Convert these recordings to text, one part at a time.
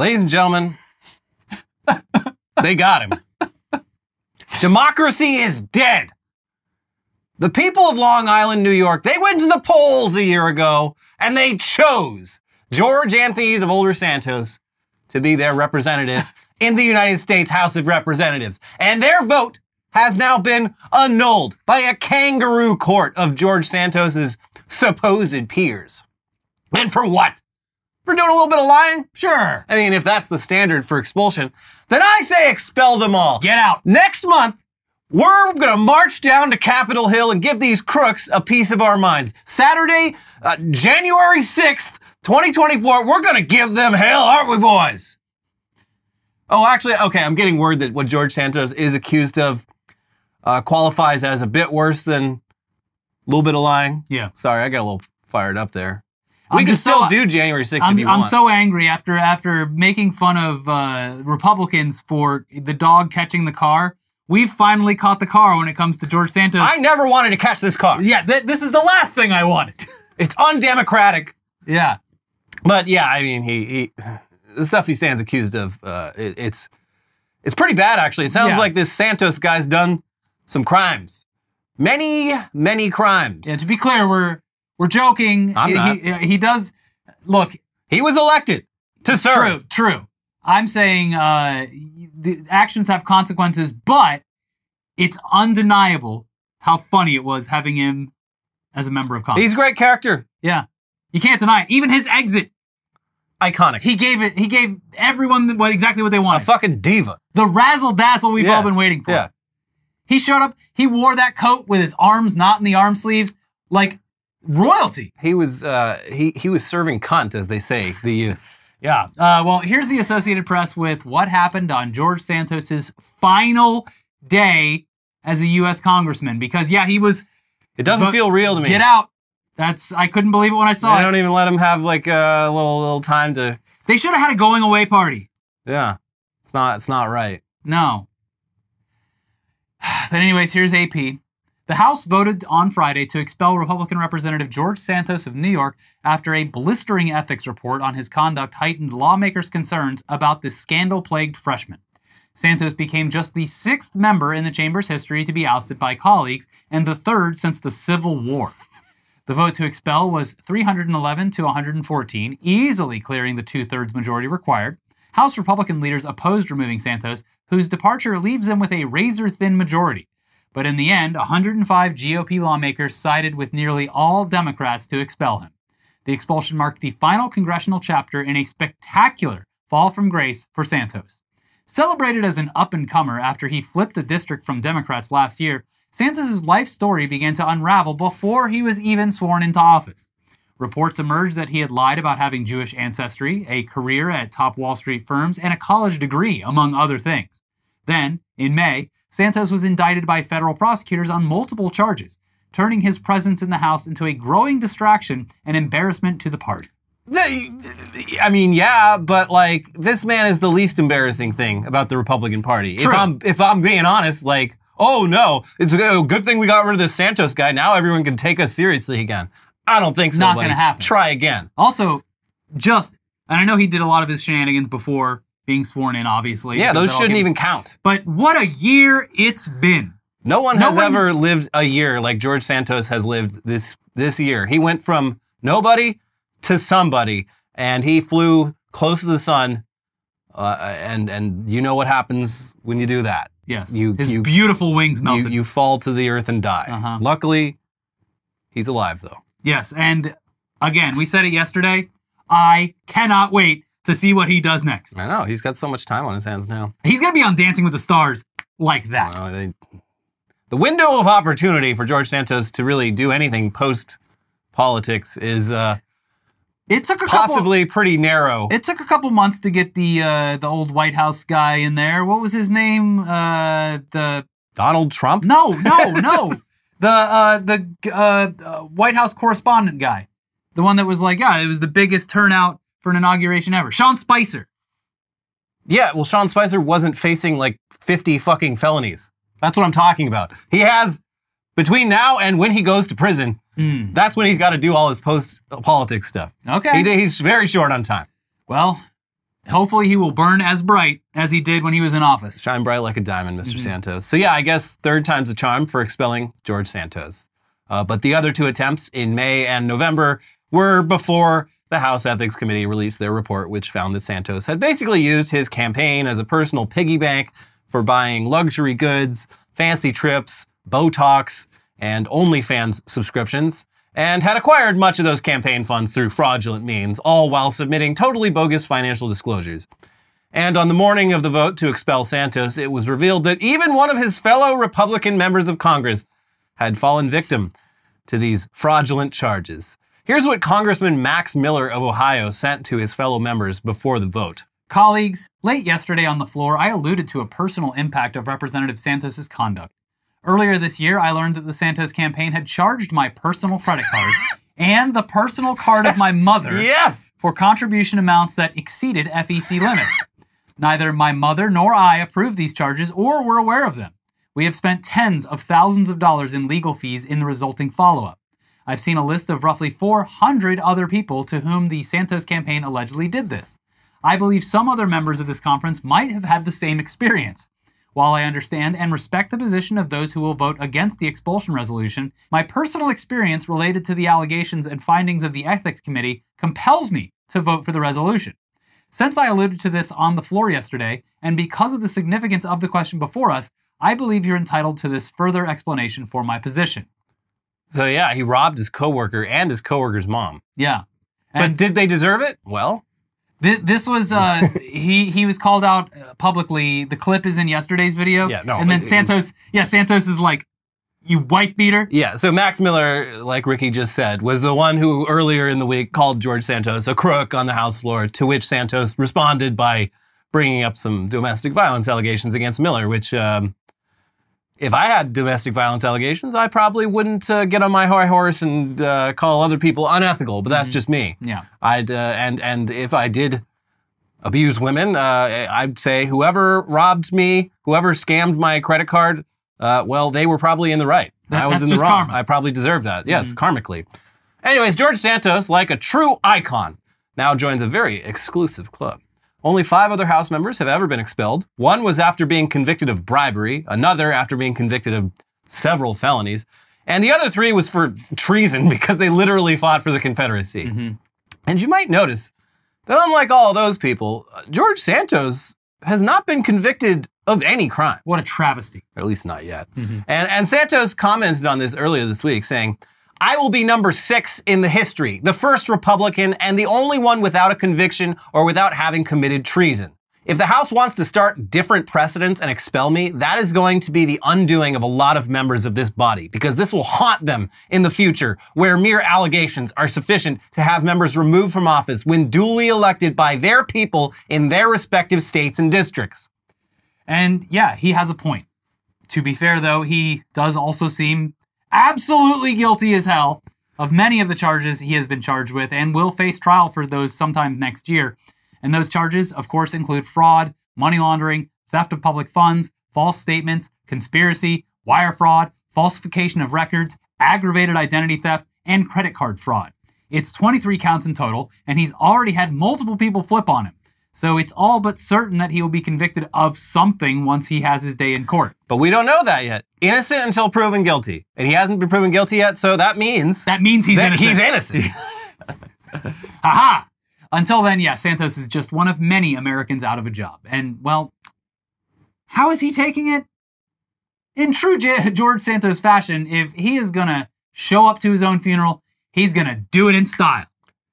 Ladies and gentlemen, they got him. Democracy is dead. The people of Long Island, New York, they went to the polls a year ago and they chose George Anthony DeVolder Santos to be their representative in the United States House of Representatives. And their vote has now been annulled by a kangaroo court of George Santos's supposed peers. And for what? For doing a little bit of lying? Sure. I mean, if that's the standard for expulsion, then I say expel them all. Get out. Next month, we're going to march down to Capitol Hill and give these crooks a piece of our minds. Saturday, uh, January 6th, 2024, we're going to give them hell, aren't we, boys? Oh, actually, okay, I'm getting word that what George Santos is accused of uh, qualifies as a bit worse than a little bit of lying. Yeah. Sorry, I got a little fired up there. We I'm can still so- do January 6th I'm, if you I'm want. so angry after after making fun of uh, Republicans for the dog catching the car. We've finally caught the car when it comes to George Santos. I never wanted to catch this car. yeah, th- this is the last thing I wanted. It's undemocratic. yeah. But yeah, I mean, he, he the stuff he stands accused of, uh, it, it's it's pretty bad actually. It sounds Yeah. like this Santos guy's done some crimes, many many crimes. Yeah, to be clear, we're we're joking. I'm he, not. He, he does look he was elected to serve. true. True. I'm saying uh, the actions have consequences, but it's undeniable how funny it was having him as a member of Congress. He's a great character, yeah, you can't deny it. Even his exit, iconic, he gave it. He gave everyone what exactly what they a wanted. fucking diva. the razzle dazzle we've Yeah. all been waiting for. Yeah. He showed up. He wore that coat with his arms not in the arm sleeves, like royalty. He was uh, he he was serving cunt, as they say, the youth. Yeah. Uh, well, here's the Associated Press with what happened on George Santos's final day as a U.S. congressman. Because yeah, he was It doesn't But feel real to me. get out. That's I couldn't believe it when I saw They it. I don't even let him have like a little little time to. They should have had a going away party. Yeah, it's not it's not right. No. But anyways, here's AP. The House voted on Friday to expel Republican Representative George Santos of New York after a blistering ethics report on his conduct heightened lawmakers' concerns about the scandal-plagued freshman. Santos became just the sixth member in the chamber's history to be ousted by colleagues and the third since the Civil War. The vote to expel was 311 to 114, easily clearing the two thirds majority required. House Republican leaders opposed removing Santos, whose departure leaves them with a razor thin majority. But in the end, 105 GOP lawmakers sided with nearly all Democrats to expel him. The expulsion marked the final congressional chapter in a spectacular fall from grace for Santos. Celebrated as an up and comer after he flipped the district from Democrats last year, Santos' life story began to unravel before he was even sworn into office. Reports emerged that he had lied about having Jewish ancestry, a career at top Wall Street firms, and a college degree, among other things. Then, in May, Santos was indicted by federal prosecutors on multiple charges, turning his presence in the House into a growing distraction and embarrassment to the party. I mean, yeah, but like this man is the least embarrassing thing about the Republican Party. True. If I'm if I'm being honest, like, oh no, it's a good thing we got rid of this Santos guy. Now everyone can take us seriously again. I don't think so. Not buddy. gonna happen. Try again. Also, just, and I know he did a lot of his shenanigans before being sworn in, obviously. Yeah, those shouldn't even count. But what a year it's been. No one No has one- ever lived a year like George Santos has lived this this year. He went from nobody to somebody, and he flew close to the sun. Uh, and and you know what happens when you do that. Yes. You- his you- beautiful wings You, melted. you fall to the earth and die. Uh-huh. Luckily, he's alive though. yes. And again, we said it yesterday. I cannot wait to see what he does next. I know he's got so much time on his hands now. He's going to be on Dancing with the Stars like that. Well, they- the window of opportunity for George Santos to really do anything post politics is uh, It took a couple. possibly pretty narrow. It took a couple months to get the uh, the old White House guy in there. What was his name? Uh, the Donald Trump. no, no, no. the uh, the uh, uh, White House correspondent guy, the one that was like, yeah, it was the biggest turnout for an inauguration ever. Sean Spicer. Yeah, well, Sean Spicer wasn't facing like 50 fucking felonies. That's what I'm talking about. He has, between now and when he goes to prison, Mm, that's when he's got to do all his post politics stuff. okay. He, he's very short on time. Well, Hopefully, he will burn as bright as he did when he was in office. Shine bright like a diamond, mister Santos. So, yeah, I guess third time's a charm for expelling George Santos. Uh, but the other two attempts in May and November were before the House Ethics Committee released their report, which found that Santos had basically used his campaign as a personal piggy bank for buying luxury goods, fancy trips, Botox, and OnlyFans subscriptions, and had acquired much of those campaign funds through fraudulent means, all while submitting totally bogus financial disclosures. And on the morning of the vote to expel Santos, it was revealed that even one of his fellow Republican members of Congress had fallen victim to these fraudulent charges. Here's what Congressman Max Miller of Ohio sent to his fellow members before the vote. Colleagues, late yesterday on the floor, I alluded to a personal impact of Representative Santos's conduct. Earlier this year, I learned that the Santos campaign had charged my personal credit card and the personal card of my mother Yes! for contribution amounts that exceeded FEC limits. Neither my mother nor I approved these charges or were aware of them. We have spent tens of thousands of dollars in legal fees in the resulting follow up. I've seen a list of roughly 400 other people to whom the Santos campaign allegedly did this. I believe some other members of this conference might have had the same experience. While I understand and respect the position of those who will vote against the expulsion resolution, my personal experience related to the allegations and findings of the Ethics Committee compels me to vote for the resolution. Since I alluded to this on the floor yesterday, and because of the significance of the question before us, I believe you're entitled to this further explanation for my position. So, yeah, he robbed his coworker and his coworker's mom. Yeah. But did they deserve it? Well, Th- this was uh, he he was called out uh, publicly. The clip is in yesterday's video. Yeah, no, And then it- Santos, yeah, Santos is like, "You wife beater." yeah, so Max Miller, like Ricky just said, was the one who earlier in the week called George Santos a crook on the House floor, to which Santos responded by bringing up some domestic violence allegations against Miller, which, um, if I had domestic violence allegations, I probably wouldn't uh, get on my high horse and uh, call other people unethical, but that's just me. Yeah. I'd uh, and and if I did abuse women, uh, I'd say whoever robbed me, whoever scammed my credit card, uh, well, they were probably in the right. That- I was in the just wrong. karma. I probably deserved that. Yes, karmically. Anyways, George Santos, like a true icon, now joins a very exclusive club. Only five other House members have ever been expelled. One was after being convicted of bribery, another after being convicted of several felonies, and the other three was for treason because they literally fought for the Confederacy. Mm-hmm. And you might notice that unlike all those people, uh, George Santos has not been convicted of any crime, What a travesty. or at least not yet. Mm-hmm. And, and Santos commented on this earlier this week, saying, I will be number six in the history, the first Republican and the only one without a conviction or without having committed treason. If the House wants to start different precedents and expel me, that is going to be the undoing of a lot of members of this body, because this will haunt them in the future, where mere allegations are sufficient to have members removed from office when duly elected by their people in their respective states and districts. And yeah, he has a point. To be fair, though, he does also seem absolutely guilty as hell of many of the charges he has been charged with and will face trial for those sometime next year. And those charges, of course, include fraud, money laundering, theft of public funds, false statements, conspiracy, wire fraud, falsification of records, aggravated identity theft, and credit card fraud. It's 23 counts in total, and he's already had multiple people flip on him. So it's all but certain that he will be convicted of something once he has his day in court. But we don't know that yet. Innocent until proven guilty. And he hasn't been proven guilty yet, so that means That means he's that innocent. he's innocent. Aha! Until then, yeah, Santos is just one of many Americans out of a job. And, well, how is he taking it? In true George Santos fashion, if he is going to show up to his own funeral, he's going to do it in style.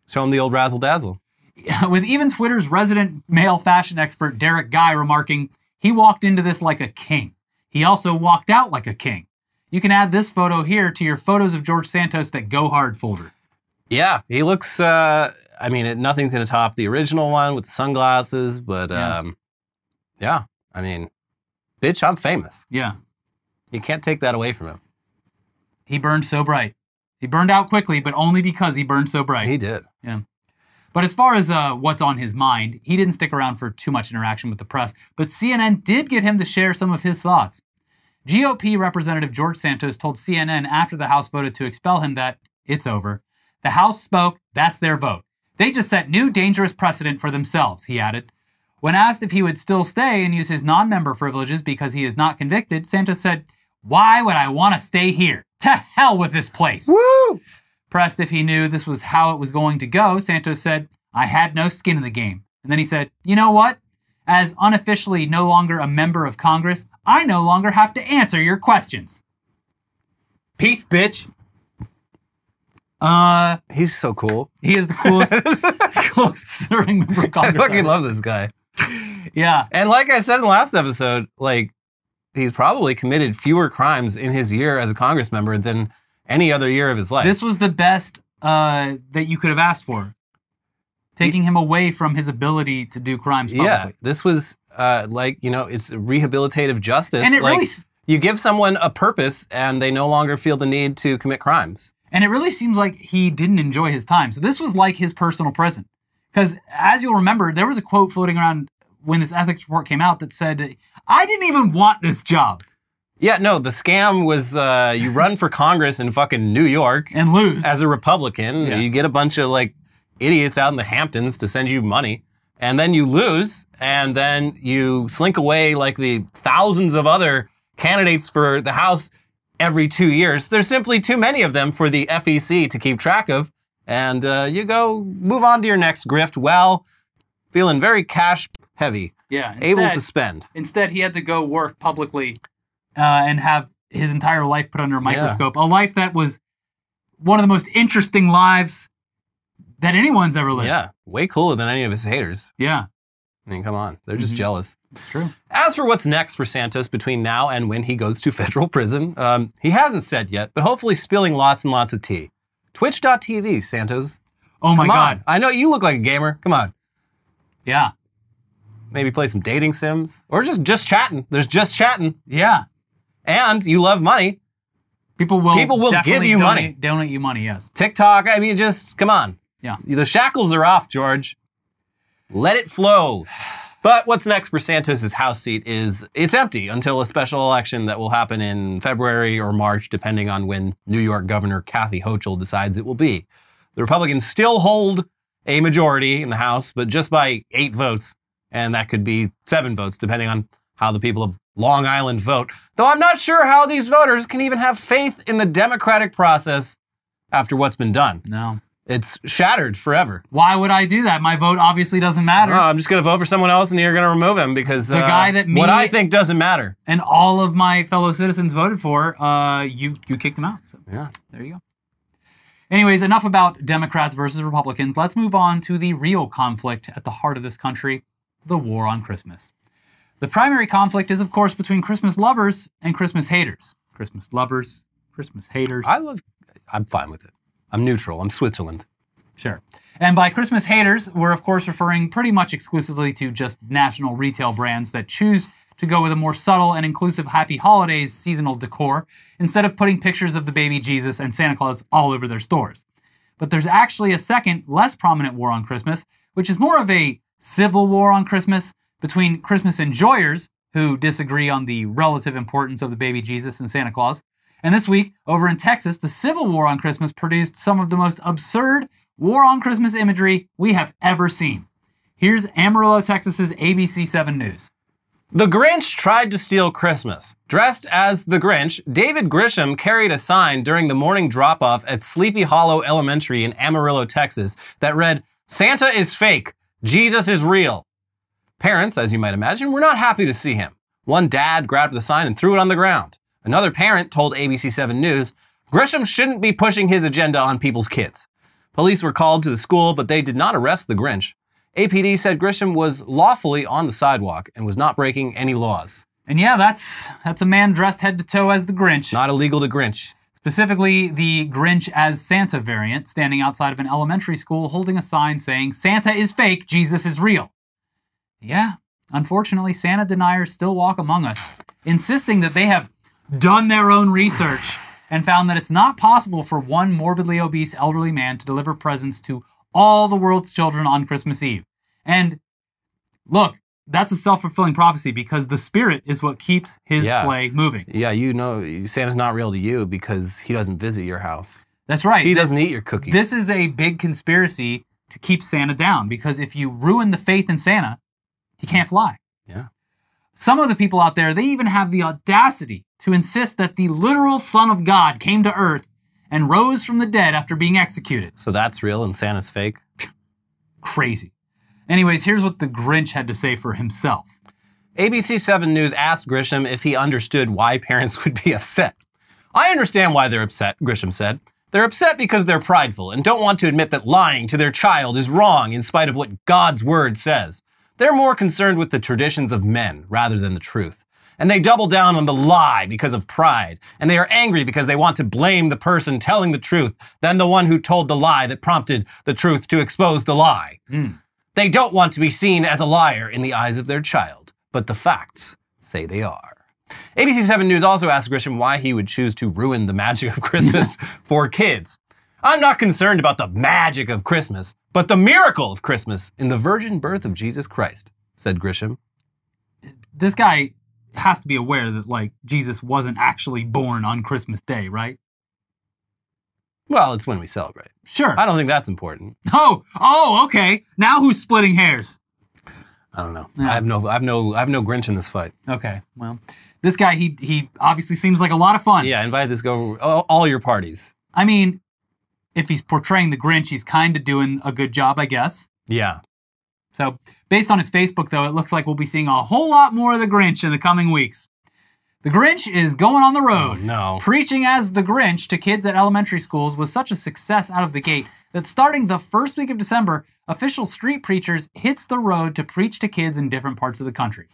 Show him the old razzle dazzle. With even Twitter's resident male fashion expert, Derek Guy, remarking, he walked into this like a king. He also walked out like a king. You can add this photo here to your photos of George Santos that go hard folder. Yeah, he looks. Uh, I mean, it, nothing's gonna top the original one with the sunglasses, but Yeah. um, yeah. I mean, bitch, I'm famous. Yeah. You can't take that away from him. He burned so bright. He burned out quickly, but only because he burned so bright. He did. But as far as uh, what's on his mind, he didn't stick around for too much interaction with the press. But CNN did get him to share some of his thoughts. GOP Representative George Santos told CNN after the House voted to expel him that it's over. The House spoke, that's their vote. They just set new dangerous precedent for themselves, he added. When asked if he would still stay and use his non member privileges because he is not convicted, Santos said, Why would I want to stay here? To hell with this place. Woo! Pressed if he knew this was how it was going to go, Santos said, I had no skin in the game. And then he said, You know what? As unofficially no longer a member of Congress, I no longer have to answer your questions. Peace, bitch. Uh, He's so cool. he is the coolest, coolest serving member of I fucking love this guy. Yeah, And like I said in the last episode, like he's probably committed fewer crimes in his year as a Congress member than any other year of his life. this was the best uh, that you could have asked for, taking him away from his ability to do crimes publicly. yeah, this was uh, like you know, it's rehabilitative justice. and it like, really, you give someone a purpose, and they no longer feel the need to commit crimes. And it really seems like he didn't enjoy his time. So this was like his personal prison. Because as you'll remember, there was a quote floating around when this ethics report came out that said, I didn't even want this job Yeah, no, the scam was uh, you run for Congress in fucking New York and lose. as a Republican. Yeah. You get a bunch of like idiots out in the Hamptons to send you money, and then you lose, and then you slink away like the thousands of other candidates for the House every two years. There's simply too many of them for the FEC to keep track of, and uh, you go move on to your next grift. Well, feeling very cash heavy, yeah. Instead, able to spend. instead, he had to go work publicly uh, and have his entire life put under a microscope. A life that was one of the most interesting lives that anyone's ever lived. Yeah, way cooler than any of his haters. Yeah, I mean, come on, they're just Mhm. jealous. it's true. As for what's next for Santos between now and when he goes to federal prison, um, he hasn't said yet, but hopefully spilling lots and lots of tea. Twitch.tv, Santos. Oh my Come God. on. I know you look like a gamer. Come on. Yeah. Maybe play some dating sims or just just chatting. There's just chatting. Yeah. And you love money. People will People will give you donate, money. Donate you money, yes. TikTok, I mean, just come on. Yeah. The shackles are off, George. Let it flow. But what's next for Santos's House seat is it's empty until a special election that will happen in February or March, depending on when New York Governor Kathy Hochul decides it will be. The Republicans still hold a majority in the House, but just by eight votes, and that could be seven votes, depending on how the people of Long Island vote. Though I'm not sure how these voters can even have faith in the democratic process after what's been done. No. It's shattered forever. Why would I do that? My vote obviously doesn't matter. Oh, I'm just going to vote for someone else and you're going to remove him because The uh, guy that me- what I think doesn't matter. and all of my fellow citizens voted for, uh, you you kicked him out. So Yeah. there you go. Anyways, enough about Democrats versus Republicans. Let's move on to the real conflict at the heart of this country the war on Christmas. The primary conflict is, of course, between Christmas lovers and Christmas haters. Christmas lovers, Christmas haters. I love I'm fine with it. I'm neutral. I'm Switzerland. Sure. And by Christmas haters, we're of course referring pretty much exclusively to just national retail brands that choose to go with a more subtle and inclusive Happy Holidays seasonal decor instead of putting pictures of the baby Jesus and Santa Claus all over their stores. But there's actually a second, less prominent war on Christmas, which is more of a civil war on Christmas between Christmas enjoyers who disagree on the relative importance of the baby Jesus and Santa Claus. And this week, over in Texas, the Civil War on Christmas produced some of the most absurd war on Christmas imagery we have ever seen. Here's Amarillo, Texas's ABC 7 News. The Grinch tried to steal Christmas. Dressed as the Grinch, David Grisham carried a sign during the morning drop off at Sleepy Hollow Elementary in Amarillo, Texas, that read, Santa is fake, Jesus is real. Parents, as you might imagine, were not happy to see him. One dad grabbed the sign and threw it on the ground. Another parent told ABC 7 News, Grisham shouldn't be pushing his agenda on people's kids. Police were called to the school, but they did not arrest the Grinch. APD said Grisham was lawfully on the sidewalk and was not breaking any laws. And yeah, that's that's a man dressed head to toe as the Grinch. Not illegal to Grinch. Specifically, the Grinch as Santa variant, standing outside of an elementary school holding a sign saying, Santa is fake, Jesus is real. Yeah, unfortunately, Santa deniers still walk among us, insisting that they have done their own research and found that it's not possible for one morbidly obese elderly man to deliver presents to all the world's children on Christmas Eve. And look, that's a self fulfilling prophecy because the spirit is what keeps his Yeah. sleigh moving. Yeah, you know Santa's not real to you because he doesn't visit your house. That's right. He doesn't eat your cookies. This is a big conspiracy to keep Santa down because if you ruin the faith in Santa, He can't fly. Yeah. Some of the people out there, they even have the audacity to insist that the literal Son of God came to earth and rose from the dead after being executed. So that's real and Santa's fake. Crazy. Anyways, here's what the Grinch had to say for himself. ABC 7 News asked Grisham if he understood why parents would be upset. I understand why they're upset, Grisham said. They're upset because they're prideful and don't want to admit that lying to their child is wrong in spite of what God's word says. They're more concerned with the traditions of men rather than the truth. And they double down on the lie because of pride. And they are angry because they want to blame the person telling the truth than the one who told the lie that prompted the truth to expose the lie. Mm. They don't want to be seen as a liar in the eyes of their child, but the facts say they are. ABC 7 News also asked Grisham why he would choose to ruin the magic of Christmas for kids. I'm not concerned about the magic of Christmas, but the miracle of Christmas in the virgin birth of Jesus Christ, said Grisham. This guy has to be aware that like Jesus wasn't actually born on Christmas Day, right? Well, it's when we celebrate. Sure. I don't think that's important. Oh, oh, okay. Now who's splitting hairs? I don't know. Yeah. I have no I have no I have no Grinch in this fight. Okay, well, this guy he he obviously seems like a lot of fun. Yeah, invite this go all, all your parties. I mean, if he's portraying the Grinch, he's kind of doing a good job, I guess. Yeah. So, based on his Facebook, though, it looks like we'll be seeing a whole lot more of the Grinch in the coming weeks. The Grinch is going on the Oh road. no. Preaching as the Grinch to kids at elementary schools was such a success out of the gate that starting the first week of December, official street preachers hits the road to preach to kids in different parts of the country.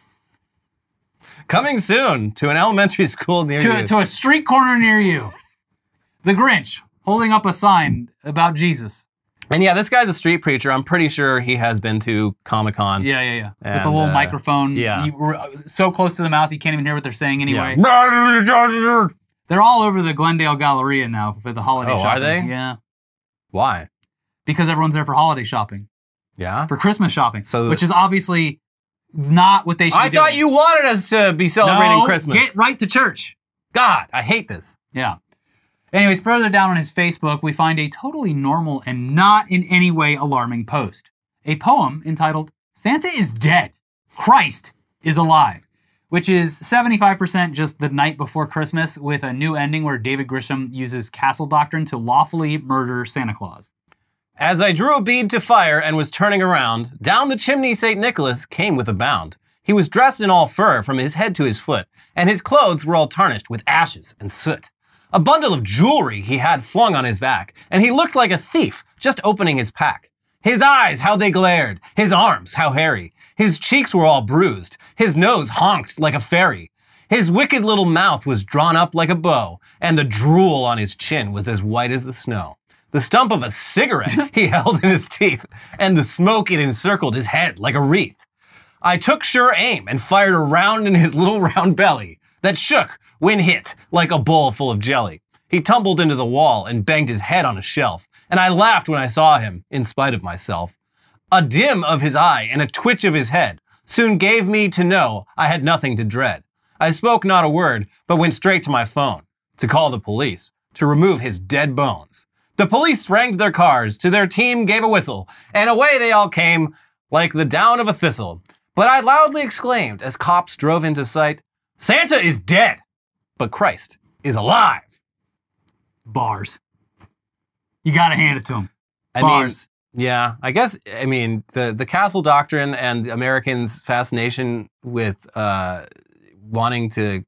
Coming soon to an elementary school near To, you. to a street corner near you. The Grinch holding up a sign about Jesus. And yeah, this guy's a street preacher. I'm pretty sure he has been to Comic Con. Yeah, yeah, yeah. With the And, little uh, microphone. yeah. You so close to the mouth you can't even hear what they're saying anyway. Yeah. They're all over the Glendale Galleria now for the holiday Oh, are they? Yeah. Why? Because everyone's there for holiday shopping, Yeah. for Christmas shopping. So- which is obviously not what they should be. I be thought doing. you wanted us to be celebrating no, Christmas. Get right to church. God, I hate this. Yeah. Anyways, further down on his Facebook, we find a totally normal and not in any way alarming post. A poem entitled Santa is Dead, Christ is Alive, which is 75% just the night before Christmas with a new ending where David Grisham uses castle doctrine to lawfully murder Santa Claus. As I drew a bead to fire and was turning around, down the chimney St. Nicholas came with a bound. He was dressed in all fur from his head to his foot, and his clothes were all tarnished with ashes and soot. A bundle of jewelry he had flung on his back, and he looked like a thief just opening his pack. His eyes, how they glared, his arms, how hairy. His cheeks were all bruised, his nose honked like a fairy. His wicked little mouth was drawn up like a bow, and the drool on his chin was as white as the snow. The stump of a cigarette he held in his teeth, and the smoke it encircled his head like a wreath. I took sure aim and fired a round in his little round belly that shook when hit like a bowl full of jelly. He tumbled into the wall and banged his head on a shelf, and I laughed when I saw him, in spite of myself. A dim of his eye and a twitch of his head soon gave me to know I had nothing to dread. I spoke not a word, but went straight to my phone to call the police to remove his dead bones. The police sprang to their cars, to their team gave a whistle, and away they all came like the down of a thistle. But I loudly exclaimed as cops drove into sight, Santa is dead, but Christ is alive. Bars. You gotta hand it to him. I Bars. mean, yeah, I guess, I mean, the, the castle doctrine and Americans' fascination with uh, wanting to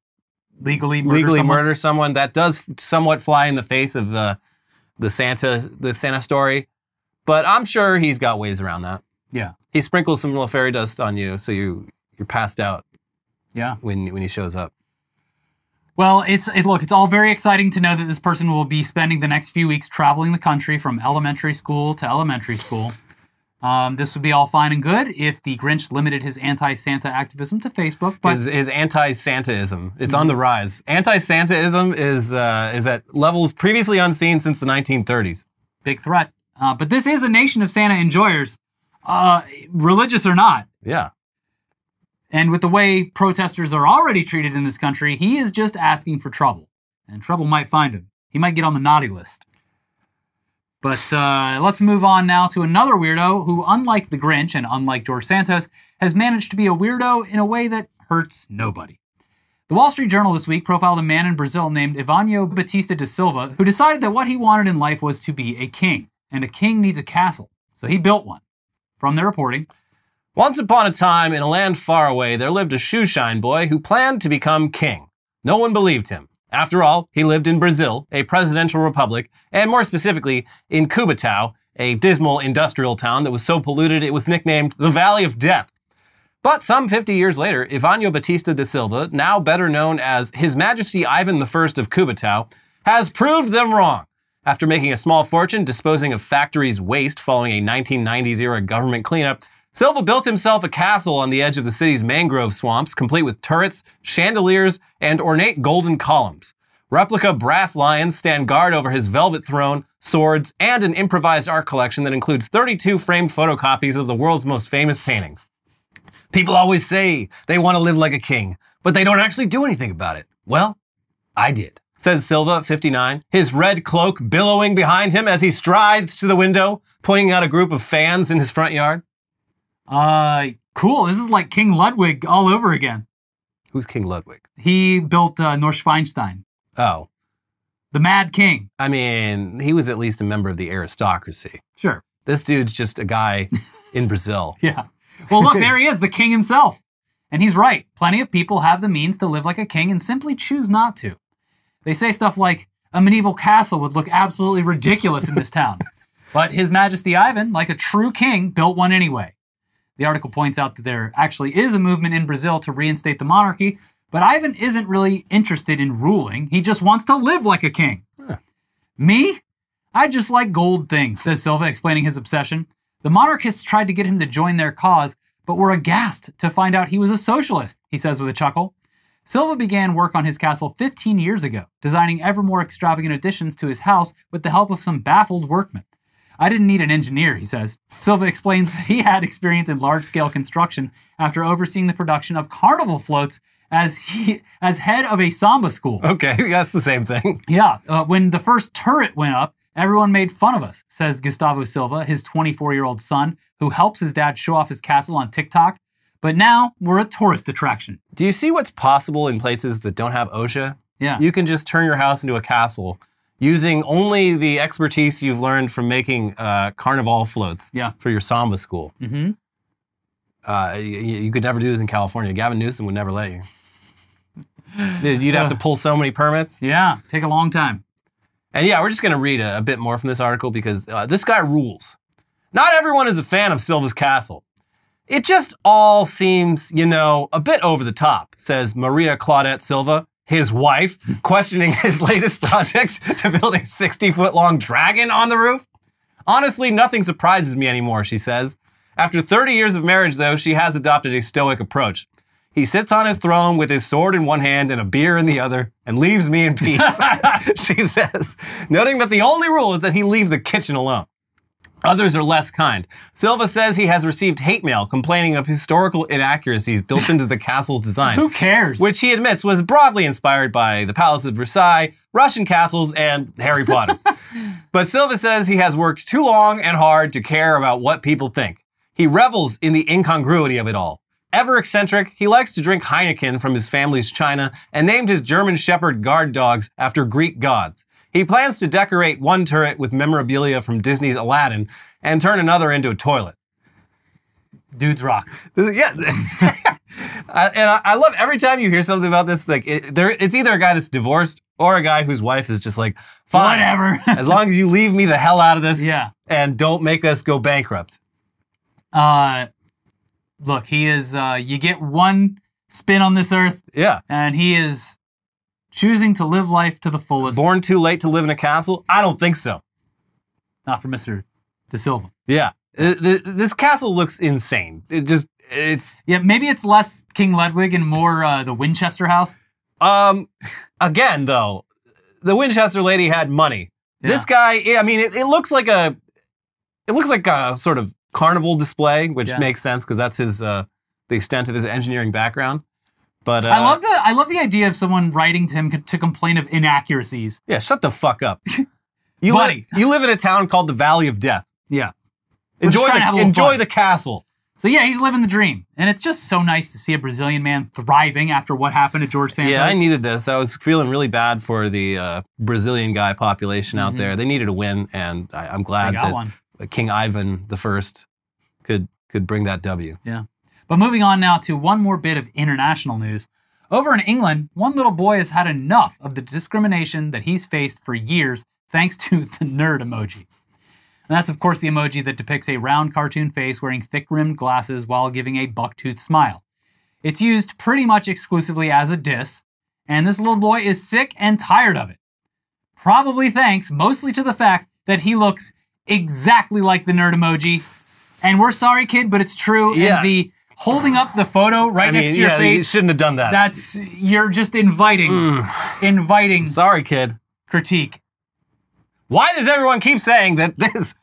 legally murder legally someone. murder someone, that does somewhat fly in the face of the, the Santa, the Santa story. But I'm sure he's got ways around that. Yeah. He sprinkles some little fairy dust on you so you, you're passed out Yeah. when, when he shows up. Well, it's it, look, it's all very exciting to know that this person will be spending the next few weeks traveling the country from elementary school to elementary school. Um, this would be all fine and good if the Grinch limited his anti-Santa activism to Facebook, but his, his anti-Santaism. It's on the rise. Anti-Santaism is uh, is at levels previously unseen since the 1930s. big threat. Uh, but this is a nation of Santa enjoyers, uh, religious or not. Yeah. And with the way protesters are already treated in this country, he is just asking for trouble. And trouble might find him. He might get on the naughty list. But uh, let's move on now to another weirdo who, unlike the Grinch and unlike George Santos, has managed to be a weirdo in a way that hurts nobody. The Wall Street Journal this week profiled a man in Brazil named Ivanio Batista da Silva who decided that what he wanted in life was to be a king, and a king needs a castle. So he built one. From their reporting, Once upon a time, in a land far away, there lived a shoeshine boy who planned to become king. No one believed him. After all, he lived in Brazil, a presidential republic, and more specifically, in Cubatao, a dismal industrial town that was so polluted it was nicknamed the Valley of Death. But some 50 years later, Ivanio Batista da Silva, now better known as His Majesty Ivan I of Cubatao, has proved them wrong. After making a small fortune disposing of factories' waste following a 1990s era government cleanup, Silva built himself a castle on the edge of the city's mangrove swamps, complete with turrets, chandeliers, and ornate golden columns. Replica brass lions stand guard over his velvet throne, swords, and an improvised art collection that includes 32 framed photocopies of the world's most famous paintings. People always say they want to live like a king, but they don't actually do anything about it. Well, I did. Says Silva, 59, his red cloak billowing behind him as he strides to the window, pointing out a group of fans in his front yard. Uh, cool. This is like King Ludwig all over again. Who's King Ludwig? He built uh, Neuschwanstein, Oh, the Mad King. I mean, he was at least a member of the aristocracy. Sure. This dude's just a guy in Brazil. Yeah. Well, look, there he is, the king himself. And he's right. Plenty of people have the means to live like a king and simply choose not to. They say stuff like, a medieval castle would look absolutely ridiculous in this town. But His Majesty Ivan, like a true king, built one anyway. The article points out that there actually is a movement in Brazil to reinstate the monarchy, but Ivan isn't really interested in ruling. He just wants to live like a king. Huh. Me? I just like gold things, says Silva, explaining his obsession. The monarchists tried to get him to join their cause, but were aghast to find out he was a socialist, he says with a chuckle. Silva began work on his castle 15 years ago, designing ever more extravagant additions to his house with the help of some baffled workmen. I didn't need an engineer, he says. Silva explains that he had experience in large scale construction after overseeing the production of carnival floats as he as head of a samba school. Okay, that's the same thing. Yeah, uh, when the first turret went up, everyone made fun of us, says Gustavo Silva, his 24 year old son, who helps his dad show off his castle on TikTok. But now we're a tourist attraction. Do you see what's possible in places that don't have OSHA? Yeah. You can just turn your house into a castle using only the expertise you've learned from making uh, carnival floats Yeah. for your samba school. mm-hmm. Uh, y- y- you, could never do this in California. Gavin Newsom would never let you. You'd have to pull so many permits. Yeah, take a long time. And yeah, we're just going to read a, a bit more from this article because uh, this guy rules. Not everyone is a fan of Silva's castle. It just all seems, you know, a bit over the top, says Maria Claudette Silva, his wife, questioning his latest projects to build a 60 foot long dragon on the roof. Honestly, nothing surprises me anymore, she says. After 30 years of marriage, though, she has adopted a stoic approach. He sits on his throne with his sword in one hand and a beer in the other and leaves me in peace, she says, noting that the only rule is that he leave the kitchen alone. Others are less kind. Silva says he has received hate mail complaining of historical inaccuracies built into the castle's design, Who cares? which he admits was broadly inspired by the Palace of Versailles, Russian castles, and Harry Potter. but Silva says he has worked too long and hard to care about what people think. He revels in the incongruity of it all. Ever eccentric, he likes to drink Heineken from his family's china and named his German Shepherd guard dogs after Greek gods. He plans to decorate one turret with memorabilia from Disney's Aladdin and turn another into a toilet. Dudes rock. This is- yeah. I, and I, I love every time you hear something about this, like it, there, it's either a guy that's divorced or a guy whose wife is just like, fine, Whatever. as long as you leave me the hell out of this yeah. and don't make us go bankrupt. Uh, look, he is. Uh, you get one spin on this earth, Yeah. and he is choosing to live life to the fullest. Born too late to live in a castle? I don't think so. Not for Mister De Silva. Yeah. Uh, this castle looks insane. It just, it's, Yeah, maybe it's less King Ludwig and more uh, the Winchester House. um, again, though, the Winchester lady had money. This guy, yeah, I mean, it, it looks like a, it looks like a sort of carnival display, which Yeah. makes sense because that's his, uh, the extent of his engineering background. But uh, I love the I love the idea of someone writing to him co- to complain of inaccuracies. Yeah, shut the fuck up. You, li- you live in a town called the Valley of Death. Yeah. Enjoy trying to have a the enjoy fun. the castle. So yeah, he's living the dream, and it's just so nice to see a Brazilian man thriving after what happened to George Santos. Yeah, I needed this. I was feeling really bad for the uh, Brazilian guy population out there. They needed a win, and I, I'm Mm-hmm. Glad that one. King Ivan the First could could bring that W. Yeah. But moving on now to one more bit of international news. Over in England, one little boy has had enough of the discrimination that he's faced for years thanks to the nerd emoji. And that's, of course, the emoji that depicts a round cartoon face wearing thick rimmed glasses while giving a bucktooth smile. It's used pretty much exclusively as a diss, and this little boy is sick and tired of it. Probably thanks mostly to the fact that he looks exactly like the nerd emoji. And we're sorry, kid, but it's true. Yeah. And the holding up the photo right I mean, next to your yeah, you face, shouldn't have done that. that's you're just inviting, Mm. inviting Sorry, kid. critique. Why does everyone keep saying that this?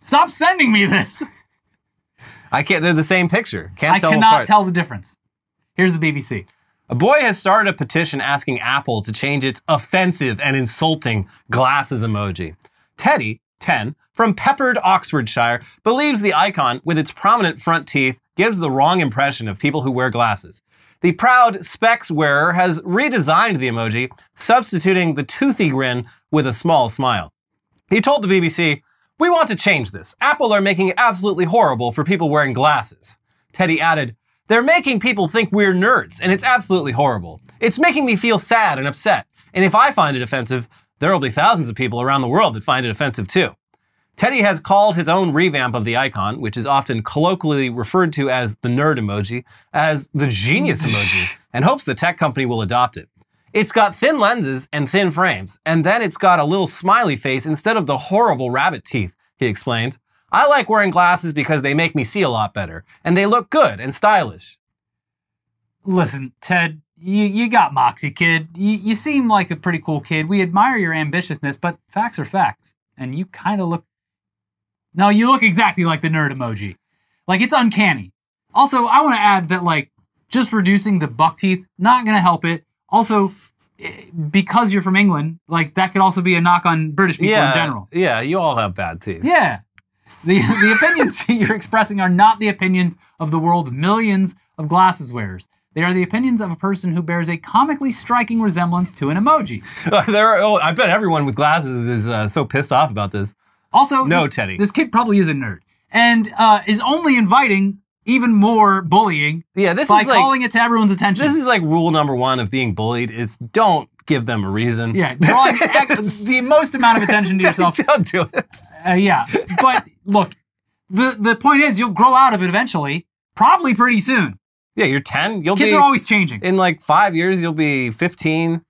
Stop sending me this. I can't. They're the same picture. Can't I tell them cannot tell the difference. Here's the BBC. A boy has started a petition asking Apple to change its offensive and insulting glasses emoji. Teddy, 10, from Peppard, Oxfordshire, believes the icon with its prominent front teeth gives the wrong impression of people who wear glasses. The proud specs wearer has redesigned the emoji, substituting the toothy grin with a small smile. He told the BBC, We want to change this. Apple are making it absolutely horrible for people wearing glasses. Teddy added, They're making people think we're nerds, and it's absolutely horrible. It's making me feel sad and upset. And if I find it offensive, there will be thousands of people around the world that find it offensive too. Teddy has called his own revamp of the icon, which is often colloquially referred to as the nerd emoji, as the genius emoji, and hopes the tech company will adopt it. It's got thin lenses and thin frames, and then it's got a little smiley face instead of the horrible rabbit teeth, he explained. I like wearing glasses because they make me see a lot better, and they look good and stylish. Listen, Ted, you, you got moxie, kid. You, you seem like a pretty cool kid. We admire your ambitiousness, but facts are facts. And you kind of look. No, you look exactly like the nerd emoji. Like, it's uncanny. Also, I want to add that, like, just reducing the buck teeth, not going to help it. Also, eh, because you're from England, like, that could also be a knock on British people in general. Yeah, you all have bad teeth. Yeah. The, the opinions you're expressing are not the opinions of the world's millions of glasses wearers. They are the opinions of a person who bears a comically striking resemblance to an emoji. there are, oh, I bet everyone with glasses is uh, so pissed off about this. Also, No, this, Teddy. This kid probably is a nerd and uh, is only inviting even more bullying Yeah, this by is like calling it to everyone's attention. this is like rule number one of being bullied is don't give them a reason. yeah, drawing the most amount of attention to yourself. don't do it. Uh, yeah, but look, the the point is, you'll grow out of it eventually, probably pretty soon. Yeah, you're 10. You'll Kids be are always changing. in like five years. You'll be 15.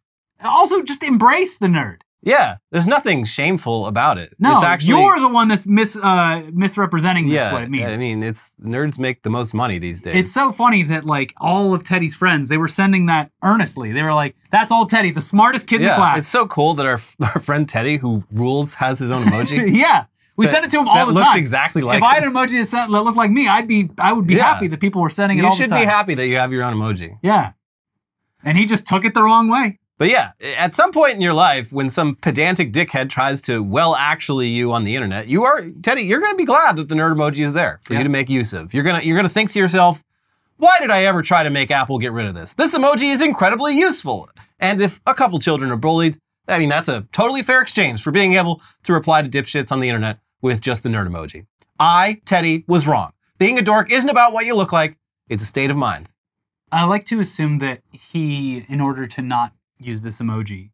Also, just embrace the nerd. Yeah, there's nothing shameful about it. No, it's actually, you're the one that's mis uh, misrepresenting this. yeah. what it means. I mean, it's nerds make the most money these days. it's so funny that like all of Teddy's friends, they were sending that earnestly. They were like, "That's all Teddy, the smartest kid in the yeah, class." it's so cool that our our friend Teddy, who rules, has his own emoji. yeah, we that- sent it to him all the time. that looks exactly like if I had an emoji that sent- that looked like me, I'd be, I would be Yeah. happy that people were sending it you all should the time. be happy that you have your own emoji. Yeah, and he just took it the wrong way. But yeah, at some point in your life, when some pedantic dickhead tries to well actually you on the internet, you are Teddy. You're going to be glad that the nerd emoji is there for Yeah. you to make use of. You're gonna you're gonna think to yourself, why did I ever try to make Apple get rid of this? This emoji is incredibly useful. And if a couple children are bullied, I mean that's a totally fair exchange for being able to reply to dipshits on the internet with just the nerd emoji. I, Teddy, was wrong. Being a dork isn't about what you look like; it's a state of mind. I like to assume that he, in order to not use this emoji,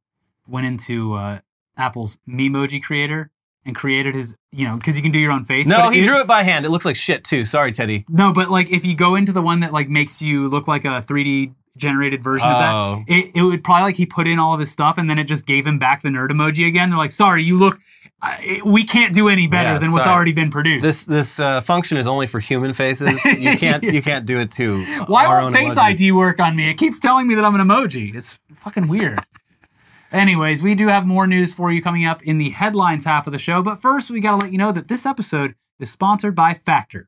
went into uh, Apple's Memoji creator and created his, you know, because you can do your own face. No, he it- drew it by hand. It looks like shit too. Sorry, Teddy. No, but like if you go into the one that like makes you look like a 3D generated version of Oh. that, it, it would probably like he put in all of his stuff and then it just gave him back the nerd emoji again. They're like, sorry, you look, uh, it- we can't do any better Yeah, than what's already been produced. This this uh, function is only for human faces. You can't you can't do it to Why won't Face emojis. ID work on me? It keeps telling me that I'm an emoji. It's fucking weird. Anyways, we do have more news for you coming up in the headlines half of the show, but first we got to let you know that this episode is sponsored by Factor.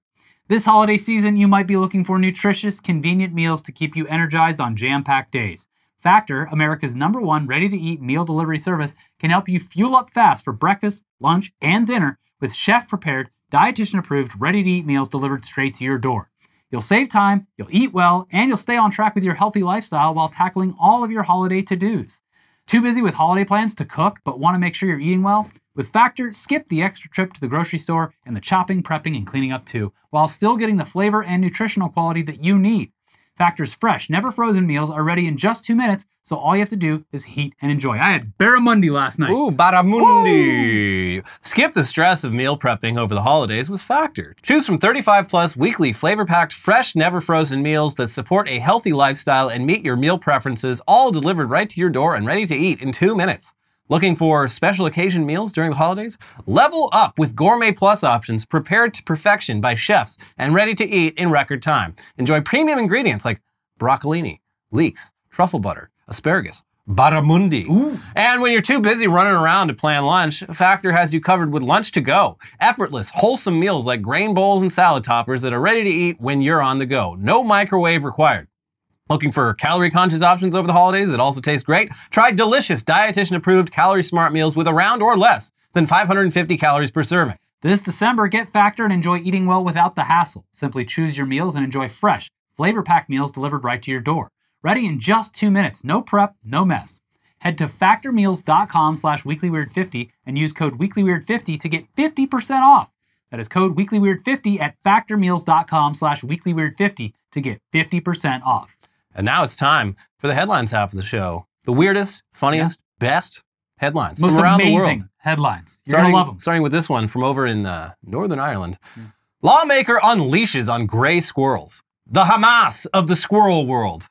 This holiday season, you might be looking for nutritious, convenient meals to keep you energized on jam packed days. Factor, America's number one ready to eat meal delivery service, can help you fuel up fast for breakfast, lunch, and dinner with chef prepared, dietitian approved, ready to eat meals delivered straight to your door. You'll save time, you'll eat well, and you'll stay on track with your healthy lifestyle while tackling all of your holiday to dos. Too busy with holiday plans to cook, but want to make sure you're eating well? With Factor, skip the extra trip to the grocery store and the chopping, prepping, and cleaning up too, while still getting the flavor and nutritional quality that you need. Factor's fresh, never frozen meals are ready in just two minutes, so all you have to do is heat and enjoy. I had barramundi last night. Ooh, barramundi. Skip the stress of meal prepping over the holidays with Factor. Choose from 35 plus weekly flavor packed, fresh, never frozen meals that support a healthy lifestyle and meet your meal preferences, all delivered right to your door and ready to eat in two minutes. Looking for special occasion meals during the holidays? Level up with Gourmet Plus options prepared to perfection by chefs and ready to eat in record time. Enjoy premium ingredients like broccolini, leeks, truffle butter, asparagus, barramundi. And when you're too busy running around to plan lunch, Factor has you covered with lunch to go. Effortless, wholesome meals like grain bowls and salad toppers that are ready to eat when you're on the go. No microwave required. Looking for calorie conscious options over the holidays that also taste great? Try delicious, dietitian approved, calorie smart meals with around or less than 550 calories per serving. This December, get Factor and enjoy eating well without the hassle. Simply choose your meals and enjoy fresh, flavor packed meals delivered right to your door. Ready in just two minutes. No prep, no mess. Head to factormeals.com slash weeklyweird50 and use code weeklyweird50 to get 50% off. That is code weeklyweird50 at factormeals.com slash weeklyweird50 to get 50% off. And now it's time for the headlines half of the show. The weirdest, funniest, best headlines Most from around the world. amazing headlines. You're Starting, going to love them. starting with this one from over in uh, Northern Ireland. Lawmaker unleashes on gray squirrels. The Hamas of the squirrel world.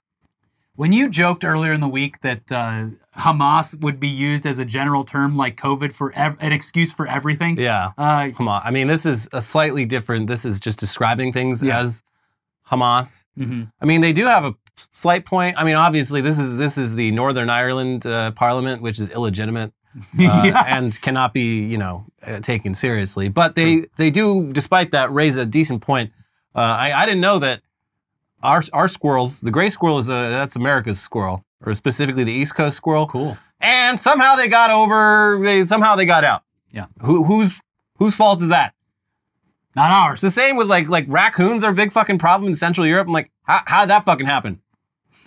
When you joked earlier in the week that uh, Hamas would be used as a general term like COVID for ev- an excuse for everything, Yeah. uh, Come on. I mean, this is a slightly different. This is just describing things Yeah. as Hamas. mhm. I mean, they do have a slight point. I mean, obviously, this is this is the Northern Ireland uh, Parliament, which is illegitimate uh, yeah. and cannot be, you know, uh, taken seriously. But they they do, despite that, raise a decent point. Uh, I, I didn't know that our our squirrels, the gray squirrel is a that's America's squirrel, or specifically the East Coast squirrel. cool. And somehow they got over. They somehow they got out. Yeah. Who whose whose fault is that? Not It's ours. the same with like like raccoons are a big fucking problem in Central Europe. I'm like, how, how did that fucking happen?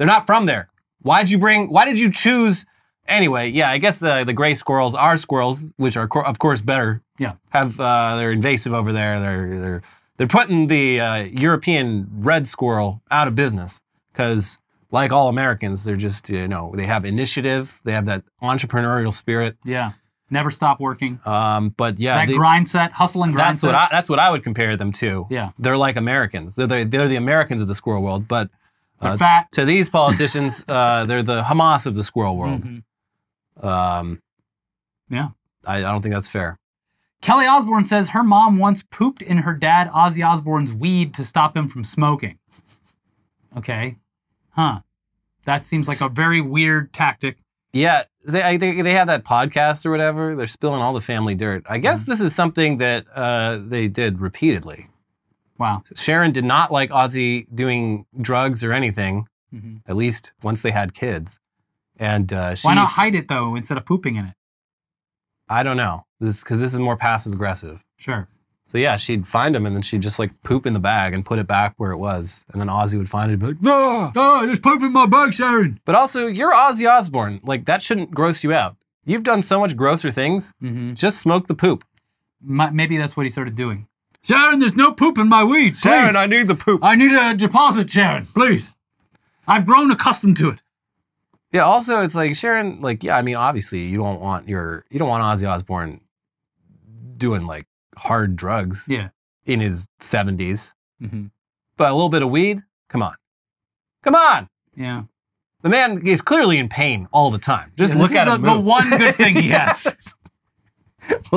They're not from there. Why'd you bring? Why did you choose? Anyway, yeah, I guess uh, the gray squirrels are squirrels, which are of course better. Yeah. Have uh, they're invasive over there. They're they're they're putting the uh, European red squirrel out of business because, like all Americans, they're just you know they have initiative. They have that entrepreneurial spirit. Yeah. Never stop working. Um, but yeah, that they- grind set, hustle and grind that's set. what I, that's what I would compare them to. Yeah. they're like Americans. They're the, they're the Americans of the squirrel world. But They're uh, fat. to these politicians, uh, they're the Hamas of the squirrel world. Mhm. Um, Yeah. I, I don't think that's fair. Kelly Osbourne says her mom once pooped in her dad Ozzy Osbourne's weed to stop him from smoking. Okay. Huh. That seems like a very weird tactic. Yeah, they I think they have that podcast or whatever. They're spilling all the family dirt. I guess this is something that uh, they did repeatedly. Wow. Sharon did not like Ozzy doing drugs or anything. Mhm. At least once they had kids. And uh, she Why not to- hide it though instead of pooping in it? I don't know. This because this is more passive aggressive. Sure. So yeah, she'd find him and then she'd just like poop in the bag and put it back where it was. And then Ozzy would find it and be like, "Ah!" Oh, there's poop in my bag, Sharon. But also, you're Ozzy Osbourne. Like that shouldn't gross you out. You've done so much grosser things. Mm-hmm. Just smoke the poop. Maybe that's what he started doing. Sharon, there's no poop in my weed. please. I need the poop. I need a deposit, Sharon, please. I've grown accustomed to it. Yeah. Also, it's like Sharon. Like, yeah. I mean, obviously, you don't want your you don't want Ozzy Osbourne doing like hard drugs Yeah. in his 70s. Mm-hmm. But a little bit of weed. Come on. Come on. Yeah. The man is clearly in pain all the time. Just Yeah, this look is at the, him. the one good thing he has.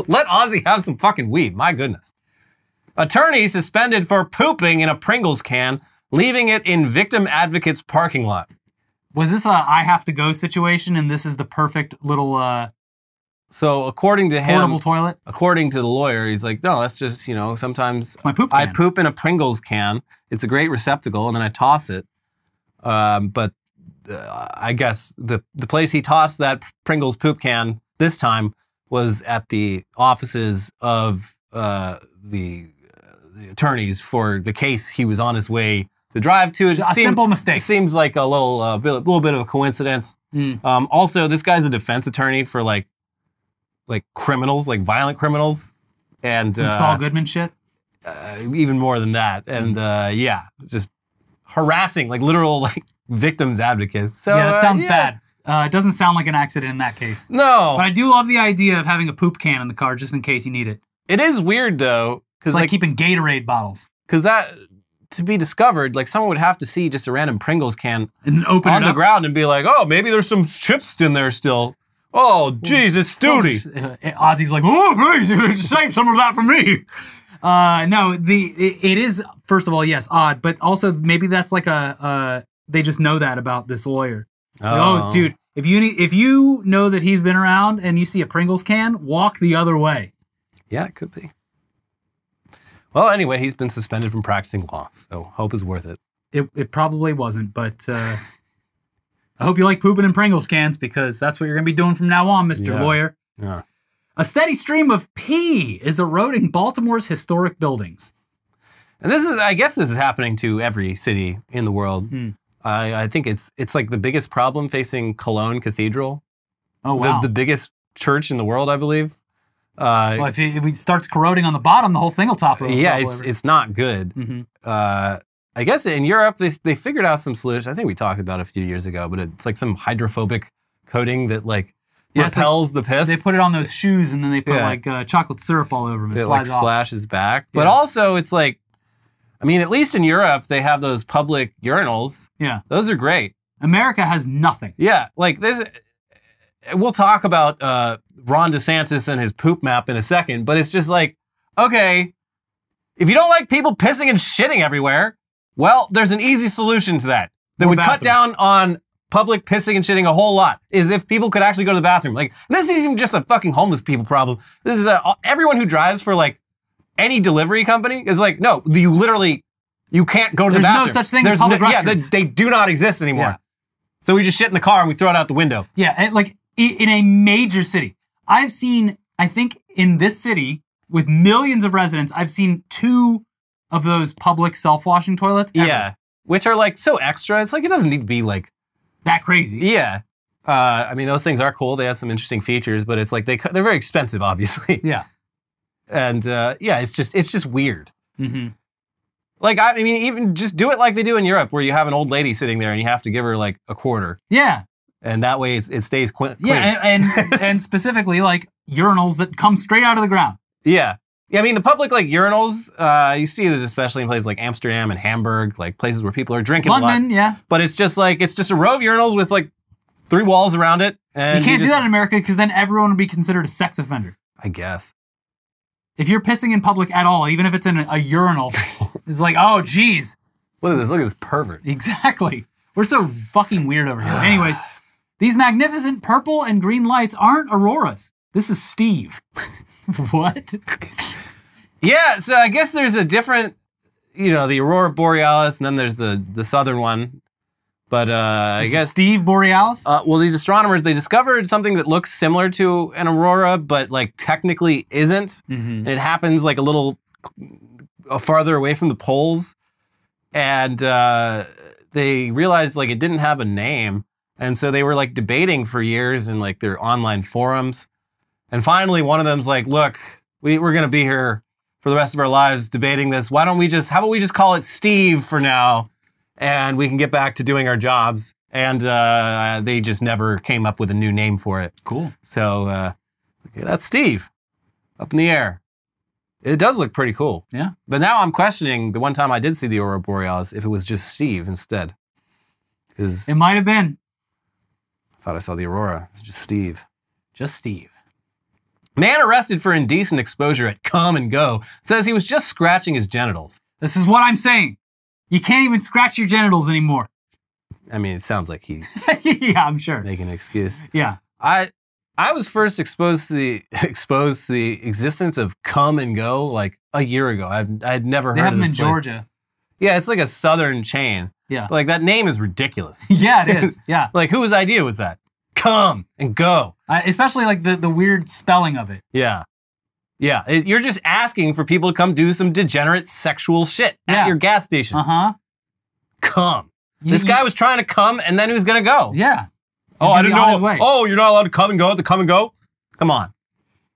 Let Ozzy have some fucking weed. My goodness. Attorney suspended for pooping in a Pringles can, leaving it in victim advocate's parking lot. Was this a I have to go situation and this is the perfect little uh, So according to him, portable toilet? according to the lawyer, he's like, no, that's just you know sometimes It's my poop I can. poop in a Pringles can. It's a great receptacle, and then I toss it. Um, but uh, I guess the the place he tossed that Pringles poop can this time was at the offices of uh, the, uh, the attorneys for the case he was on his way to drive to. It A seemed- simple mistake. seems like a little uh, bit, little bit of a coincidence. Mm. Um, also, this guy's a defense attorney for like like criminals, like violent criminals, and Some uh, Saul Goodman shit. uh, even more than that. And uh, yeah, just harassing like literal like victims advocates. So yeah, uh, it sounds yeah. bad. Uh, it doesn't sound like an accident in that case. No, But I do love the idea of having a poop can in the car just in case you need it. it is weird though, because It's like, like keeping Gatorade bottles because that to be discovered, like someone would have to see just a random Pringles can and open on the up. ground and be like, oh, maybe there's some chips in there still. Oh, it's duty. Uh, Ozzy's like, oh, please save some of that for me. Uh, no, the it, it is first of all, yes, odd, but also maybe that's like a uh, they just know that about this lawyer. Like, oh, dude, if you need, if you know that he's been around and you see a Pringles can, walk the other way. Yeah, it could be. Well, anyway, he's been suspended from practicing law, so hope is worth it. It it probably wasn't, but uh, I hope you like pooping in Pringles cans because that's what you're gonna be doing from now on, Mister Yeah. Lawyer. Yeah. A steady stream of pee is eroding Baltimore's historic buildings. And this is, I guess, this is happening to every city in the world. Hmm. I, I think it's it's like the biggest problem facing Cologne Cathedral, Oh wow! the, the biggest church in the world, I believe. Uh, well, if it, if it starts corroding on the bottom, the whole thing will topple. yeah, it's it's not good. hmm Uh, I guess in Europe they they figured out some solution. I think we talked about it a few years ago, but it's like some hydrophobic coating that like Yeah, it's like- repels the piss. They put it on those shoes and then they put Yeah. like uh, chocolate syrup all over them. It it like off. splashes back. But also it's like, I mean, at least in Europe they have those public urinals. Yeah, Those are great. America has nothing. Yeah, like this. We'll talk about uh, Ron DeSantis and his poop map in a second, but it's just like, okay, if you don't like people pissing and shitting everywhere, well, there's an easy solution to that that More would cut down on public pissing and shitting a whole lot. Is if people could actually go to the bathroom. Like this isn't even just a fucking homeless people problem. This is a, everyone who drives for like any delivery company is like, no, you literally you can't go to There's the no such thing as There's public no, yeah, they, they do not exist anymore. Yeah. So we just shit in the car and we throw it out the window. Yeah, and like in a major city, I've seen. I think in this city with millions of residents, I've seen two of those public self-washing toilets. ever. Yeah. Which are like so extra. It's like it doesn't need to be like that crazy. yeah. Uh, I mean, those things are cool. They have some interesting features, but it's like they they're very expensive, obviously. Yeah. And uh, yeah, it's just it's just weird. hmm Like I mean, even just do it like they do in Europe, where you have an old lady sitting there and you have to give her like a quarter, Yeah. And that way it's, it stays clean. Yeah, and and, and specifically like urinals that come straight out of the ground. Yeah. Yeah, I mean the public like urinals, uh, you see this especially in places like Amsterdam and Hamburg, like places where people are drinking a lot. London, yeah. But it's just like it's just a row of urinals with like three walls around it. And you can't do just- that in America because then everyone would be considered a sex offender. I guess. If you're pissing in public at all, even if it's in a, a urinal, it's like, oh, geez. Look at this. Look at this pervert. Exactly. We're so fucking weird over here. Anyways, these magnificent purple and green lights aren't auroras. This is Steve. what? Yeah, so I guess there's a different, you know, the aurora borealis, and then there's the the southern one. But uh, I guess Steve Borealis. Uh, well, these astronomers they discovered something that looks similar to an aurora, but like technically isn't. Mhm. And it happens like a little uh, farther away from the poles, and uh, they realized like it didn't have a name, and so they were like debating for years in like their online forums, and finally one of them's like, "Look, we, we're gonna be here for the rest of our lives debating this. Why don't we just? How about we just call it Steve for now?" and we can get back to doing our jobs. And uh, they just never came up with a new name for it. Cool. So uh, that's Steve up in the air. It does look pretty cool. Yeah. But now I'm questioning the one time I did see the Aurora Borealis if it was just Steve instead. It might have been thought I saw the Aurora. It's just Steve. just Steve. Man arrested for indecent exposure at Kum and Go says he was just scratching his genitals. This is what I'm saying. You can't even scratch your genitals anymore. I mean, it sounds like he's yeah, I'm sure. making an excuse. Yeah. I I was first exposed to the exposed to the existence of Kum and Go like a year ago. I've I'd never They heard of this. They have them in place. Georgia. Yeah, it's like a southern chain. Yeah. Like that name is ridiculous. yeah, it is. Yeah. like whose idea was that? Kum and Go. Uh, especially like the, the weird spelling of it. Yeah. Yeah. It- you're just asking for people to come do some degenerate sexual shit at your gas station. Uh huh. Come. This guy was trying to come and then he was going to go. Yeah. oh, I didn't know. way. Oh, you're not allowed to come and go to come and go? Come on.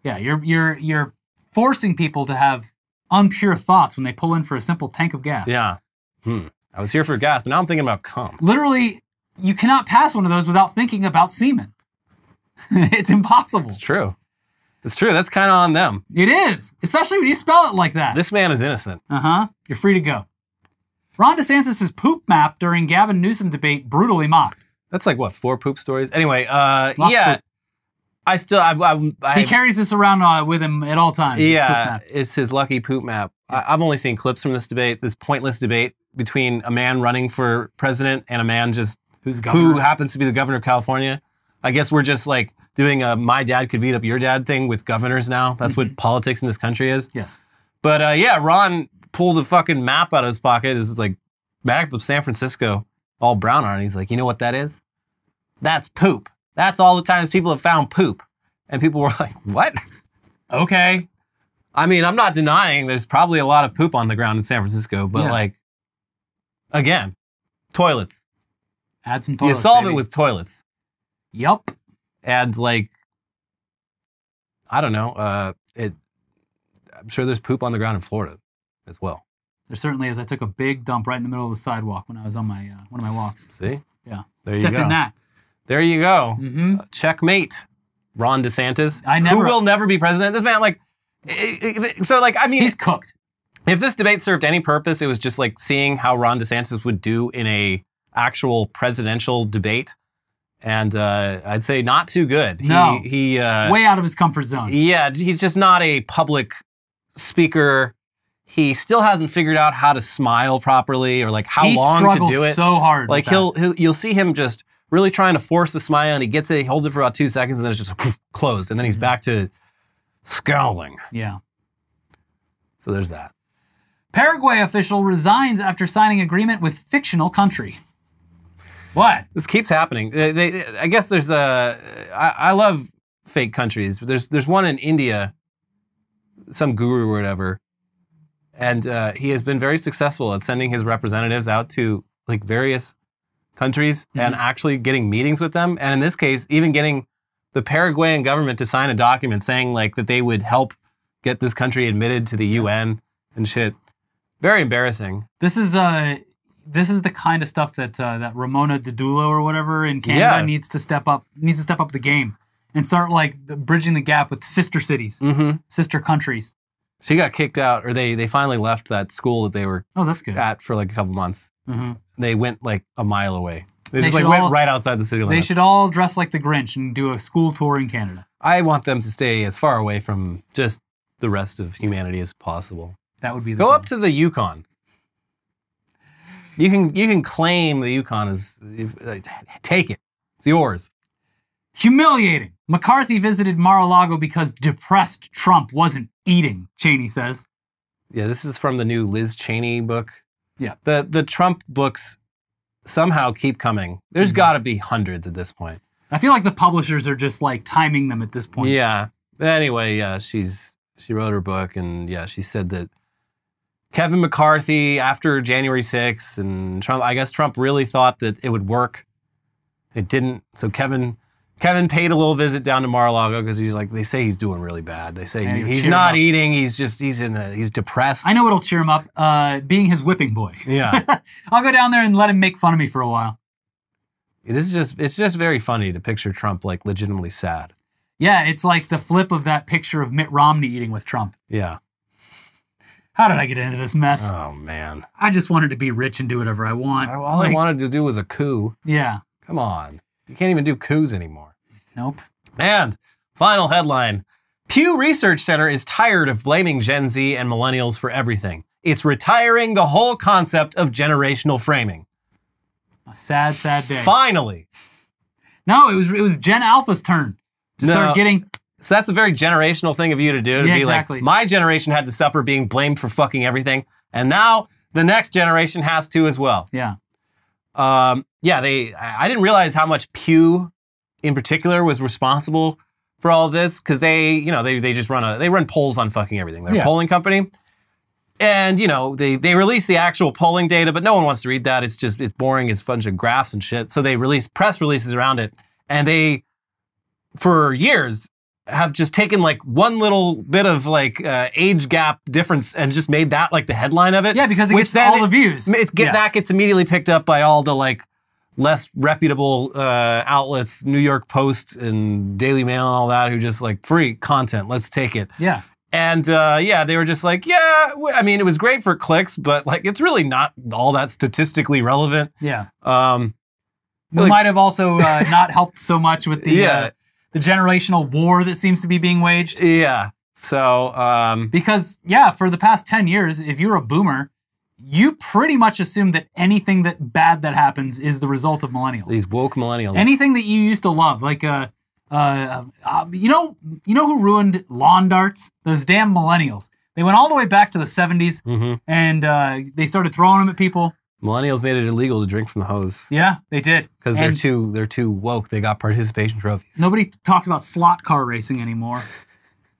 Yeah. You're you're you're forcing people to have unpure thoughts when they pull in for a simple tank of gas. Yeah. Hmm. I was here for gas, but now I'm thinking about cum. Literally, you cannot pass one of those without thinking about semen. it's impossible. It's true. It's true. That's kind of on them. It is, especially when you spell it like that. This man is innocent. Uh huh. You're free to go. Ron DeSantis' poop map during Gavin Newsom debate brutally mocked. That's like what four poop stories. Anyway, uh, Lots yeah. I still, I, I, I He carries this around uh, with him at all times. yeah, it's his lucky poop map. I, I've only seen clips from this debate, this pointless debate between a man running for president and a man just Who's governor? who happens to be the governor of California. I guess we're just like doing a my dad could beat up your dad thing with governors now. That's Mm-hmm. what politics in this country is. yes. But uh, yeah, Ron pulled a fucking map out of his pocket. It's like map of San Francisco, all brown on it. He's like, you know what that is? That's poop. That's all the times people have found poop. And people were like, what? Okay. I mean, I'm not denying there's probably a lot of poop on the ground in San Francisco, but Yeah. like, again, toilets. Add some toilets. you solve baby. it with toilets. Yup. And like, I don't know. Uh, it. I'm sure there's poop on the ground in Florida as well. There certainly is. I took a big dump right in the middle of the sidewalk when I was on my uh, one of my walks. See? Yeah. There Step you go. in that. There you go. Mm-hmm. checkmate Ron DeSantis, I never- who will never be president. This man, like, so like, I mean, He's cooked. if this debate served any purpose, it was just like seeing how Ron DeSantis would do in a actual presidential debate, and uh, I'd say not too good. No. he, he uh, Way out of his comfort zone. yeah, he's just not a public speaker. He still hasn't figured out how to smile properly or like how he long to do it. so hard. Like he'll, he'll you'll see him just really trying to force the smile and he gets it, he holds it for about two seconds and then it's just closed. And then he's Mhm. back to scowling. Yeah. So there's that. Paraguay official resigns after signing agreement with fictional country. What? This keeps happening. They, they, I guess there's a I, I love fake countries, but there's there's one in India, some guru or whatever. And uh, he has been very successful at sending his representatives out to like various countries and actually getting meetings with them. And in this case, even getting the Paraguayan government to sign a document saying like that they would help get this country admitted to the UN and shit. Very embarrassing. This is uh this is the kind of stuff that uh, that Ramona Didulo or whatever in Canada Yeah. needs to step up needs to step up the game and start like bridging the gap with sister cities, Mm-hmm. sister countries. She got kicked out, or they they finally left that school that they were Oh, that's good. at for like a couple months. hmm They went like a mile away. They, They just like should went all- right outside the city They limits. should all dress like the Grinch and do a school tour in Canada. I want them to stay as far away from just the rest of humanity as possible. That would be the Go up to the Yukon. You can you can claim the Yukon if- like, take it. It's yours. Humiliating. McCarthy visited Mar-a-Lago because depressed Trump wasn't eating, Cheney says. Yeah, this is from the new Liz Cheney book. Yeah. The the Trump books somehow keep coming. There's Mhm. got to be hundreds at this point. I feel like the publishers are just like timing them at this point. Yeah. Anyway, yeah, she's she wrote her book and yeah, she said that Kevin McCarthy after January 6th and Trump I guess Trump really thought that it would work. It didn't. So Kevin Kevin paid a little visit down to Mar-a-Lago because he's like they say he's doing really bad. They say he he's not eating. He's just he's in a, he's depressed. I know what'll cheer him up. Uh, being his whipping boy. Yeah. I'll go down there and let him make fun of me for a while. it is just it's just very funny to picture Trump like legitimately sad. Yeah, it's like the flip of that picture of Mitt Romney eating with Trump. Yeah. How did I get into this mess? Oh man. I just wanted to be rich and do whatever I want. All Like, I wanted to do was a coup. Yeah. Come on. You can't even do coups anymore. Nope. And final headline Pew Research Center is tired of blaming Gen Z and millennials for everything. It's retiring the whole concept of generational framing. A sad, sad day. Finally. No, it was it was Gen Alpha's turn to No. start getting. So that's a very generational thing of you to do to Yeah, be exactly. like, my generation had to suffer being blamed for fucking everything. And now the next generation has to as well. Yeah. Um, yeah, they. I I didn't realize how much Pew, in particular, was responsible for all this because they, you know, they they just run a they run polls on fucking everything. They're Yeah. a polling company, and you know they they release the actual polling data, but no one wants to read that. It's just it's boring. It's a bunch of graphs and shit. So they release press releases around it, and they, for years, have just taken like one little bit of like uh, age gap difference and just made that like the headline of it. Yeah, because it gets all it- the views. it get, yeah. that gets immediately picked up by all the like less reputable uh, outlets, New York Post and Daily Mail and all that, who just like free content. Let's take it. Yeah. And uh, yeah, they were just like, yeah. I mean, it was great for clicks, but like, it's really not all that statistically relevant. Yeah. Um, We Like- might have also uh, not helped so much with the Yeah. uh, the generational war that seems to be being waged. yeah. So um, Because yeah, for the past ten years, if you're a boomer, you pretty much assume that anything that bad that happens is the result of millennials. these woke millennials. anything that you used to love, like uh, uh, uh, you know, you know who ruined lawn darts? Those damn millennials. They went all the way back to the '70s, Mhm. and uh, they started throwing them at people. Millennials made it illegal to drink from the hose Yeah, they did. because they're too they're too woke. They got participation trophies. Nobody talks about slot car racing anymore.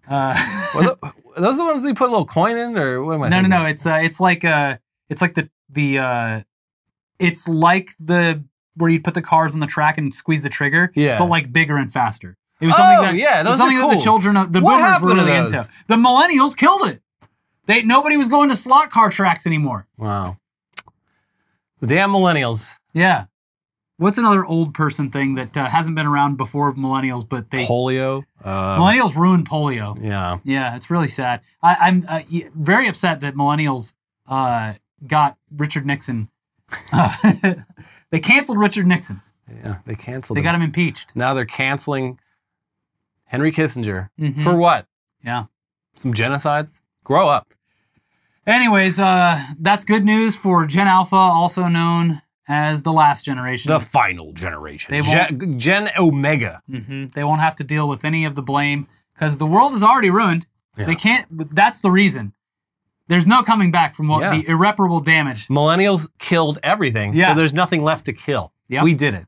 Uh, Were tho- are the ones you put a little coin in, or what am I? no, no, thinking? no. It's uh, it's like uh, it's like the the uh, it's like the where you put the cars on the track and squeeze the trigger. Yeah. but like bigger and faster. It was Oh, something that yeah, those are something that the children of the What boomers were really into. The millennials killed it. They nobody was going to slot car tracks anymore. Wow. The damn millennials. Yeah. What's another old person thing that uh, hasn't been around before millennials, but they Polio. Um, millennials ruined polio. yeah. Yeah, it's really sad. I, I'm uh, very upset that millennials uh, got Richard Nixon. they canceled Richard Nixon. Yeah. They canceled. They him. got him impeached. Now they're canceling Henry Kissinger Mhm. for what? Yeah. Some genocides. Grow up. Anyways, uh, that's good news for Gen Alpha, also known as the last generation. The final generation. They Gen, Gen Omega. hmm They won't have to deal with any of the blame because the world is already ruined. Yeah. They can't. That's the reason. There's no coming back from what Yeah. the irreparable damage. Millennials killed everything. Yeah. So there's nothing left to kill. Yep. We did it.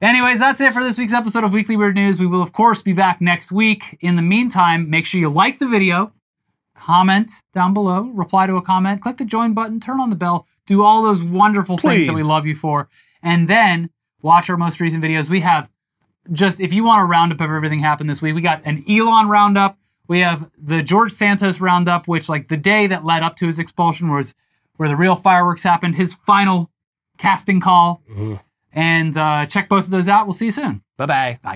Anyways, that's it for this week's episode of Weekly Weird News. We will, of course, be back next week. In the meantime, make sure you like the video, comment down below, reply to a comment, click the join button, turn on the bell, do all those wonderful things that we love you for, and then watch our most recent videos. We have just, if you want a roundup of everything happened this week, we got an Elon roundup. We have the George Santos roundup, which, like, the day that led up to his expulsion was where the real fireworks happened, his final casting call. And uh, check both of those out. We'll see you soon. Bye bye. Bye.